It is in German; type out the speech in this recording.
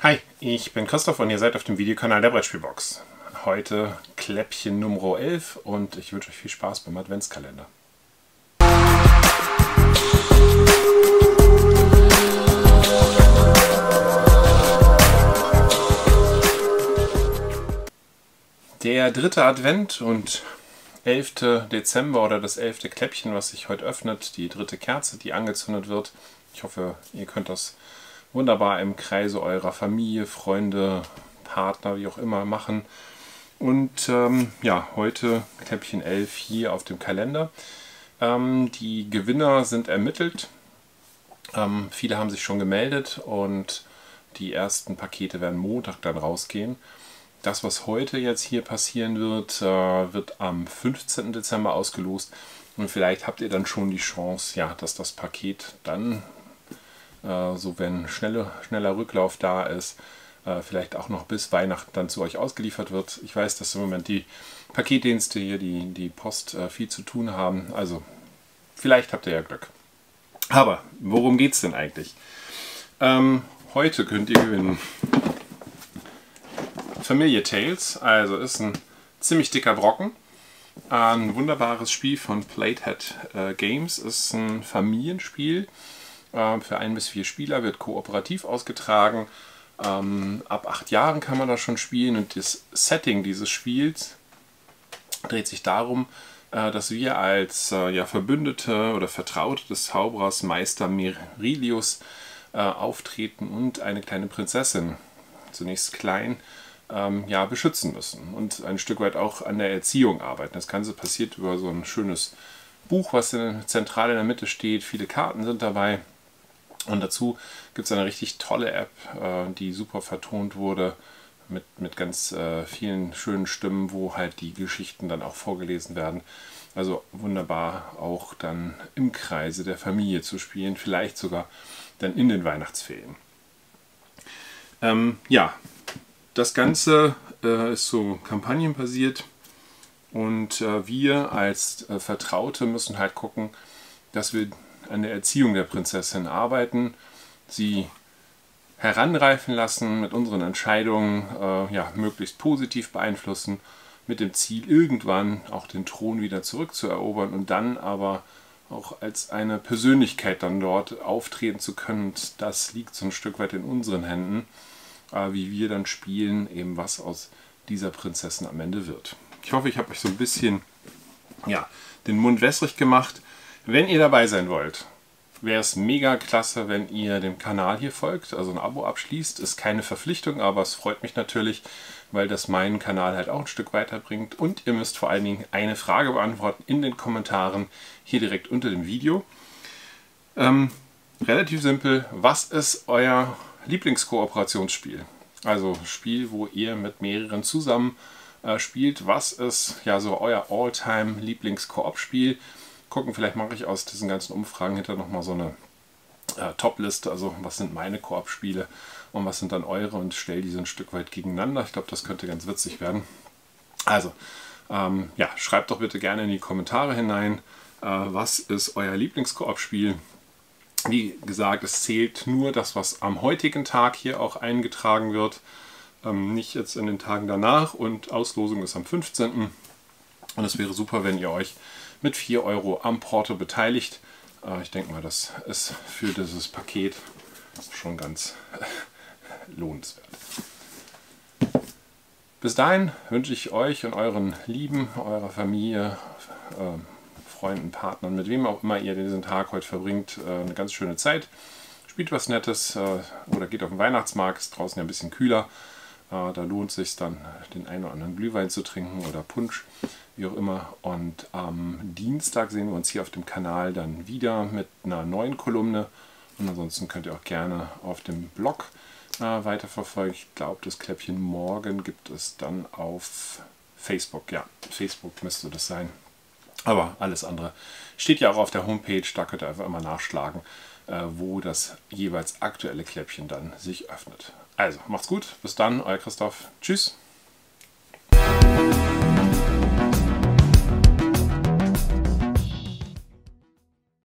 Hi, ich bin Christoph und ihr seid auf dem Videokanal der Brettspielbox. Heute Kläppchen Nummer 11 und ich wünsche euch viel Spaß beim Adventskalender. Der dritte Advent und 11. Dezember oder das 11. Kläppchen, was sich heute öffnet, die dritte Kerze, die angezündet wird. Ich hoffe, ihr könnt das wunderbar im Kreise eurer Familie, Freunde, Partner, wie auch immer machen. Und ähm, ja, heute Kläppchen 11 hier auf dem Kalender. Ähm, die Gewinner sind ermittelt. Ähm, viele haben sich schon gemeldet und die ersten Pakete werden Montag dann rausgehen. Das, was heute jetzt hier passieren wird, äh, wird am 15. Dezember ausgelost. Und vielleicht habt ihr dann schon die Chance, ja, dass das Paket dann so wenn schnelle, schneller Rücklauf da ist, äh, vielleicht auch noch bis Weihnachten dann zu euch ausgeliefert wird. Ich weiß, dass im Moment die Paketdienste hier, die, die Post äh, viel zu tun haben. Also vielleicht habt ihr ja Glück. Aber worum geht es denn eigentlich? Ähm, heute könnt ihr gewinnen Familie Tales, also ist ein ziemlich dicker Brocken. Ein wunderbares Spiel von Platehead äh, Games, ist ein Familienspiel äh, für ein bis vier Spieler, wird kooperativ ausgetragen. Ähm, ab acht Jahren kann man das schon spielen und das Setting dieses Spiels dreht sich darum, äh, dass wir als äh, ja, Verbündete oder Vertraute des Zauberers Meister Merilius äh, auftreten und eine kleine Prinzessin, zunächst klein, ähm, ja, beschützen müssen und ein Stück weit auch an der Erziehung arbeiten. Das Ganze passiert über so ein schönes Buch, was zentral in der Mitte steht. Viele Karten sind dabei. Und dazu gibt es eine richtig tolle App, äh, die super vertont wurde mit, mit ganz äh, vielen schönen Stimmen, wo halt die Geschichten dann auch vorgelesen werden. Also wunderbar auch dann im Kreise der Familie zu spielen, vielleicht sogar dann in den Weihnachtsferien. Ähm, ja, das Ganze äh, ist so kampagnenbasiert und äh, wir als äh, Vertraute müssen halt gucken, dass wir an der Erziehung der Prinzessin arbeiten, sie heranreifen lassen, mit unseren Entscheidungen äh, ja, möglichst positiv beeinflussen, mit dem Ziel, irgendwann auch den Thron wieder zurückzuerobern und dann aber auch als eine Persönlichkeit dann dort auftreten zu können. Und das liegt so ein Stück weit in unseren Händen, äh, wie wir dann spielen, eben was aus dieser Prinzessin am Ende wird. Ich hoffe, ich habe euch so ein bisschen ja, den Mund wässrig gemacht. Wenn ihr dabei sein wollt, wäre es mega klasse, wenn ihr dem Kanal hier folgt, also ein Abo abschließt. Ist keine Verpflichtung, aber es freut mich natürlich, weil das meinen Kanal halt auch ein Stück weiterbringt. Und ihr müsst vor allen Dingen eine Frage beantworten in den Kommentaren hier direkt unter dem Video. Ähm, relativ simpel, was ist euer Lieblingskooperationsspiel? Also Spiel, wo ihr mit mehreren zusammen äh, spielt. Was ist ja so euer All-Time Lieblingskoop-Spiel? Gucken, vielleicht mache ich aus diesen ganzen Umfragen hinterher nochmal so eine äh, Top-Liste, also was sind meine Koop-Spiele und was sind dann eure und stelle diese ein Stück weit gegeneinander. Ich glaube, das könnte ganz witzig werden. Also, ähm, ja, schreibt doch bitte gerne in die Kommentare hinein, äh, was ist euer Lieblingskoop-Spiel. Wie gesagt, es zählt nur das, was am heutigen Tag hier auch eingetragen wird, ähm, nicht jetzt in den Tagen danach und Auslosung ist am 15. Und es wäre super, wenn ihr euch mit 4 Euro am Porto beteiligt. Äh, ich denke mal, das ist für dieses Paket schon ganz lohnenswert. Bis dahin wünsche ich euch und euren Lieben, eurer Familie, äh, Freunden, Partnern, mit wem auch immer ihr diesen Tag heute verbringt, äh, eine ganz schöne Zeit. Spielt was Nettes äh, oder geht auf den Weihnachtsmarkt, ist draußen ja ein bisschen kühler. Äh, da lohnt es sich dann, den einen oder anderen Glühwein zu trinken oder Punsch wie auch immer. Und am Dienstag sehen wir uns hier auf dem Kanal dann wieder mit einer neuen Kolumne. Und ansonsten könnt ihr auch gerne auf dem Blog äh, weiterverfolgen. Ich glaube, das Kläppchen morgen gibt es dann auf Facebook. Ja, Facebook müsste das sein. Aber alles andere steht ja auch auf der Homepage. Da könnt ihr einfach immer nachschlagen, äh, wo das jeweils aktuelle Kläppchen dann sich öffnet. Also, macht's gut. Bis dann, euer Christoph. Tschüss.